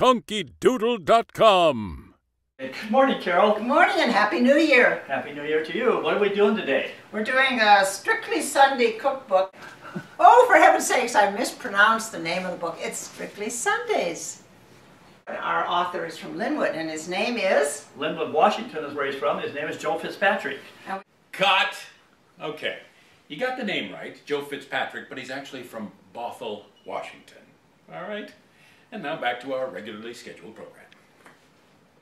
KonkyDoodle.com. Good morning, Carol. Good morning and Happy New Year. Happy New Year to you. What are we doing today? We're doing a Strictly Sunday cookbook. Oh, for heaven's sakes, I mispronounced the name of the book. It's Strictly Sundays. Our author is from Lynnwood and his name is? Lynnwood, Washington is where he's from. His name is Joe Fitzpatrick. Cut! Okay, you got the name right, Joe Fitzpatrick, but he's actually from Bothell, Washington. All right? And now back to our regularly scheduled program.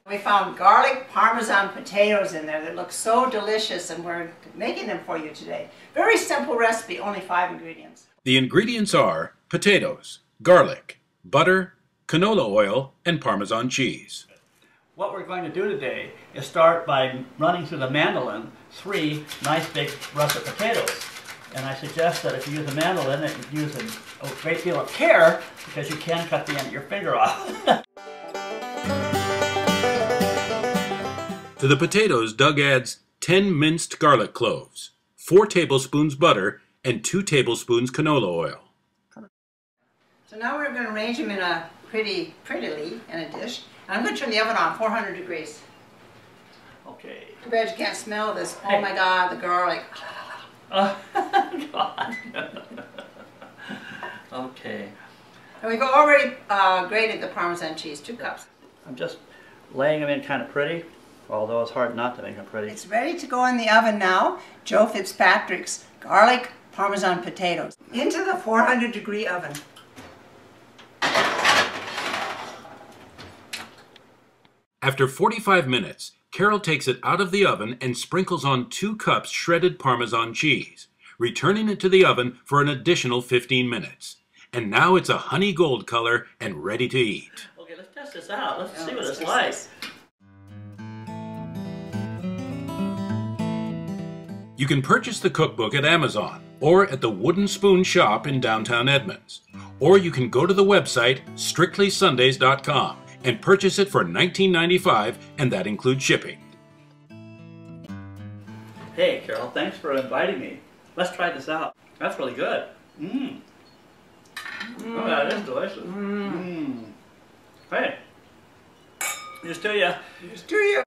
We found garlic parmesan potatoes in there that look so delicious and we're making them for you today. Very simple recipe, only five ingredients. The ingredients are potatoes, garlic, butter, canola oil, and Parmesan cheese. What we're going to do today is start by running through the mandolin three nice big russet potatoes. And I suggest that if you use a mandolin, that you use a, a great deal of care because you can cut the end of your finger off. To the potatoes, Doug adds 10 minced garlic cloves, 4 tablespoons butter, and 2 tablespoons canola oil. So now we're going to arrange them in a pretty, prettily in a dish. And I'm going to turn the oven on 400 degrees. okay. Too bad you can't smell this. Oh my God, the garlic. Oh, God. okay. And we've already uh, grated the Parmesan cheese, two cups. I'm just laying them in kind of pretty, although it's hard not to make them pretty. It's ready to go in the oven now. Joe Fitzpatrick's garlic Parmesan potatoes. Into the 400 degree oven. After 45 minutes, Carol takes it out of the oven and sprinkles on 2 cups shredded Parmesan cheese, returning it to the oven for an additional 15 minutes. And now it's a honey gold color and ready to eat. Okay, let's test this out. Let's Yeah, see what let's it's like. this. You can purchase the cookbook at Amazon or at the Wooden Spoon Shop in downtown Edmonds. Or you can go to the website strictlysundays.com and purchase it for $19.95 and that includes shipping. Hey, Carol, thanks for inviting me. Let's try this out. That's really good. Mmm. Oh, that is delicious. Mmm. mmm. Hey. Here's to you. Here's to you.